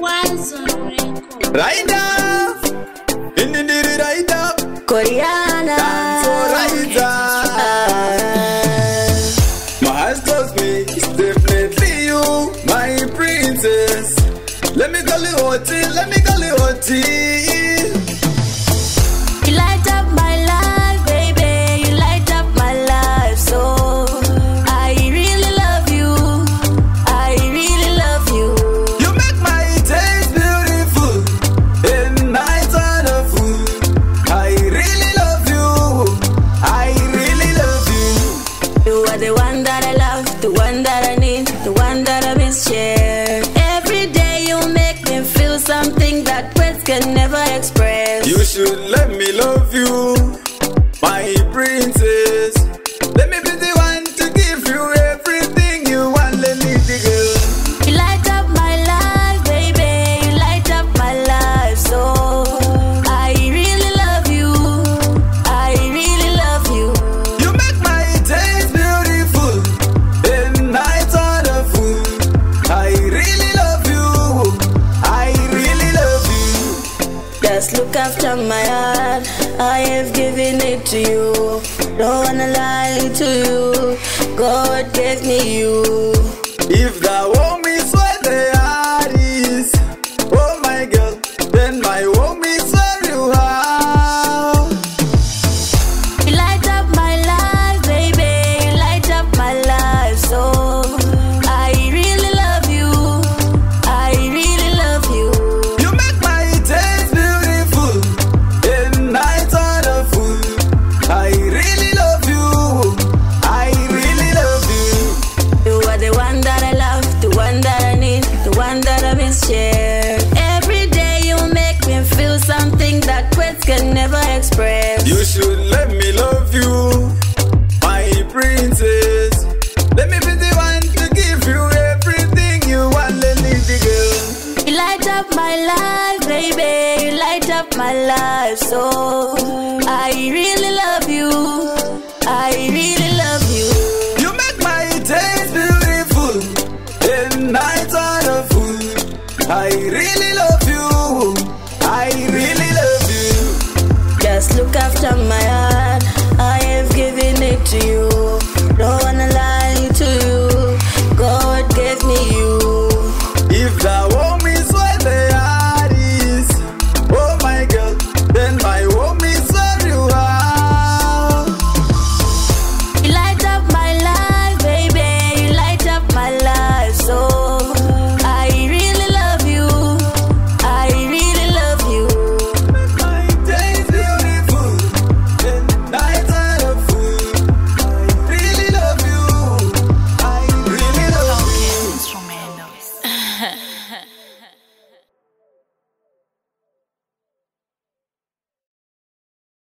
Rider, in the the rider, Koreana. dance for rider. My eyes close me, it's definitely you, my princess. Let me call you Oti, let me call you Oti. The one that I love, the one that I need, the one that I miss share. Every day you make me feel something that words can never express. You should let me love you, Look after my heart. I have given it to you. Don't wanna lie to you. God gave me you. If the that share. Every day you make me feel something that words can never express. You should let me love you, my princess. Let me be the one to give you everything you want, little girl. You light up my life, baby. You light up my life. So I really love you. I really love really love you. I really love you. Just look after my heart.